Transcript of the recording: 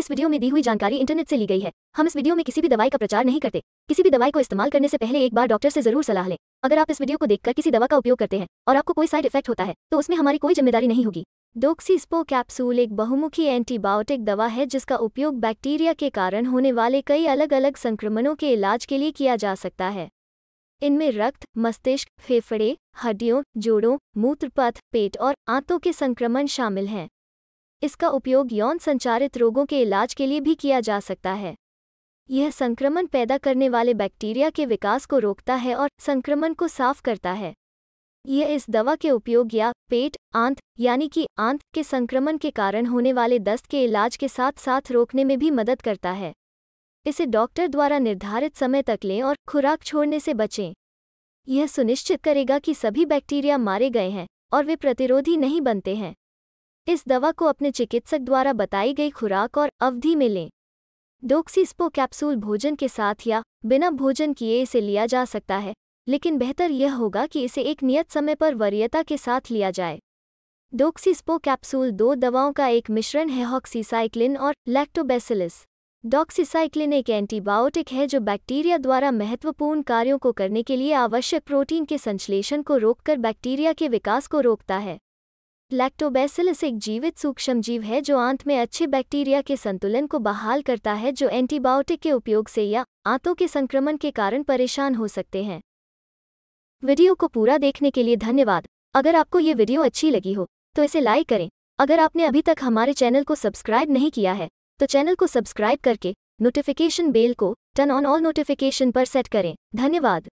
इस वीडियो में दी हुई जानकारी इंटरनेट से ली गई है। हम इस वीडियो में किसी भी दवाई का प्रचार नहीं करते। किसी भी दवाई को इस्तेमाल करने से पहले एक बार डॉक्टर से ज़रूर सलाह लें। अगर आप इस वीडियो को देखकर किसी दवा का उपयोग करते हैं और आपको कोई साइड इफ़ेक्ट होता है तो उसमें हमारी कोई ज़िम्मेदारी नहीं होगी। डोक्सीस्पो कैप्सूल एक बहुमुखी एंटीबायोटिक दवा है, जिसका उपयोग बैक्टीरिया के कारण होने वाले कई अलग अलग संक्रमणों के इलाज के लिए किया जा सकता है। इनमें रक्त, मस्तिष्क, फेफड़े, हड्डियों, जोड़ों, मूत्रपथ, पेट और आंतों के संक्रमण शामिल हैं। इसका उपयोग यौन संचारित रोगों के इलाज के लिए भी किया जा सकता है। यह संक्रमण पैदा करने वाले बैक्टीरिया के विकास को रोकता है और संक्रमण को साफ़ करता है। यह इस दवा के उपयोग या पेट, आंत, यानी कि आंत के संक्रमण के कारण होने वाले दस्त के इलाज के साथ साथ रोकने में भी मदद करता है। इसे डॉक्टर द्वारा निर्धारित समय तक लें और खुराक छोड़ने से बचें। यह सुनिश्चित करेगा कि सभी बैक्टीरिया मारे गए हैं और वे प्रतिरोधी नहीं बनते हैं। इस दवा को अपने चिकित्सक द्वारा बताई गई खुराक और अवधि में लें। डोक्सीस्पो कैप्सूल भोजन के साथ या बिना भोजन किए इसे लिया जा सकता है, लेकिन बेहतर यह होगा कि इसे एक नियत समय पर वरीयता के साथ लिया जाए। डोक्सीस्पो कैप्सूल दो दवाओं का एक मिश्रण है, हॉक्सीसाइक्लिन और लैक्टोबैसिलिस। डॉक्सीसाइक्लिन एक एंटीबायोटिक है जो बैक्टीरिया द्वारा महत्वपूर्ण कार्यों को करने के लिए आवश्यक प्रोटीन के संश्लेषण को रोककर बैक्टीरिया के विकास को रोकता है। लैक्टोबैसिलस एक जीवित सूक्ष्म जीव है जो आंत में अच्छे बैक्टीरिया के संतुलन को बहाल करता है, जो एंटीबायोटिक के उपयोग से या आंतों के संक्रमण के कारण परेशान हो सकते हैं। वीडियो को पूरा देखने के लिए धन्यवाद। अगर आपको ये वीडियो अच्छी लगी हो तो इसे लाइक करें। अगर आपने अभी तक हमारे चैनल को सब्सक्राइब नहीं किया है तो चैनल को सब्सक्राइब करके नोटिफिकेशन बेल को टर्न ऑन ऑल नोटिफिकेशन पर सेट करें। धन्यवाद।